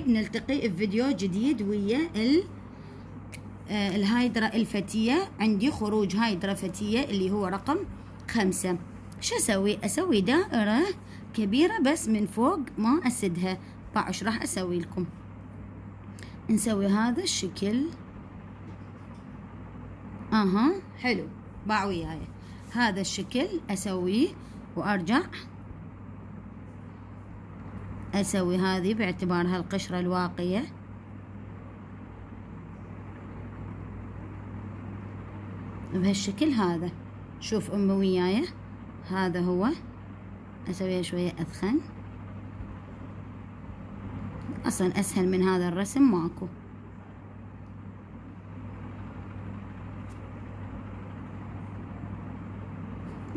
نلتقي في فيديو جديد ويا ال آه، الهايدرا الفتية. عندي خروج هايدرا فتية اللي هو رقم خمسة. شو أسوي؟ أسوي دائرة كبيرة بس من فوق ما أسدها. بعش راح أسوي لكم. نسوي هذا الشكل. أها حلو. باع وياي. هذا الشكل أسويه وأرجع. أسوي هذه باعتبارها القشرة الواقية. بهالشكل هذا. شوف امي وياي. هذا هو. أسويها شوية أثخن. أصلا أسهل من هذا الرسم ماكو.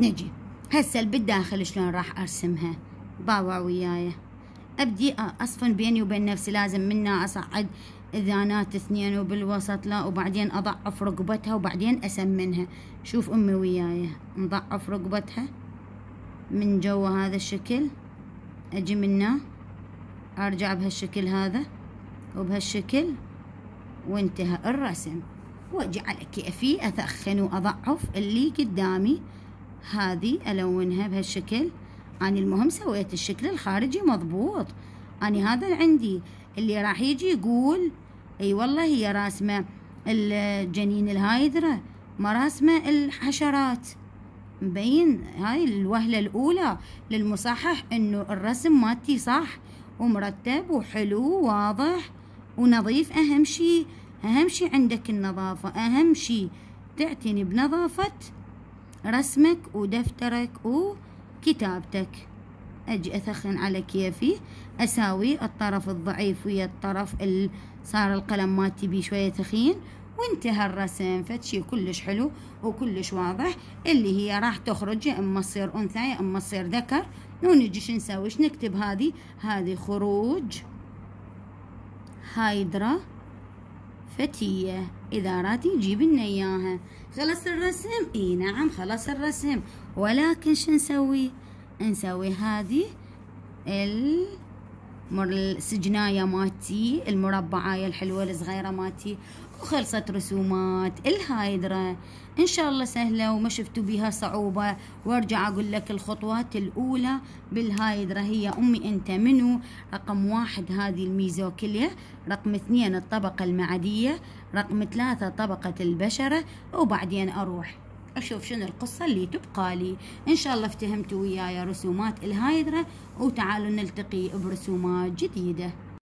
نجي. هسه بالداخل شلون راح أرسمها. باوع وياي. أبدي اصفن بيني وبين نفسي. لازم منها أصعد إذانات اثنين وبالوسط لا وبعدين أضعف رقبتها وبعدين اسمنها شوف أمي وياي نضعف رقبتها من جوا هذا الشكل. أجي منه أرجع بهالشكل هذا وبهالشكل وانتهى الرسم. وأجي على كيفي أثخن وأضعف اللي قدامي. هذه ألونها بهالشكل. أني المهم سويت الشكل الخارجي مضبوط. أني هذا عندي اللي راح يجي يقول إي والله هي راسمه الجنين الهايدرة ما راسمه الحشرات. مبين؟ هاي الوهلة الأولى للمصحح إنه الرسم مالتي صح ومرتب وحلو وواضح ونظيف. أهم شي أهم شي عندك النظافة. أهم شي تعتني بنظافة رسمك ودفترك وكتابتك أجي أثخن على كيفي. أساوي الطرف الضعيف ويا الطرف اللي صار القلم مالتي بيه شوية ثخين. وانتهى الرسم. فتشي كلش حلو وكلش واضح. اللي هي راح تخرج يا أما تصير أنثى يا أما تصير ذكر. ونجي شو نسوي نكتب هذه؟ هذه خروج. هايدرا. فتية. إذا راتي جيب لنا إياها خلص الرسم. إي نعم خلص الرسم. ولكن شو نسوي؟ نسوي هذه السجناية ماتي المربعاية الحلوة الصغيرة ماتي وخلصت رسومات. الهايدرة إن شاء الله سهلة وما شفتوا بها صعوبة. وأرجع أقول لك الخطوات الأولى بالهايدرة هي أمي أنت منو؟ رقم واحد هذه الميزوكليا رقم اثنين الطبقة المعدية رقم ثلاثة طبقة البشرة وبعدين أروح. أشوف شنو القصة اللي تبقى لي. إن شاء الله افتهمتوا وياي رسومات الهايدرة وتعالوا نلتقي برسومات جديدة.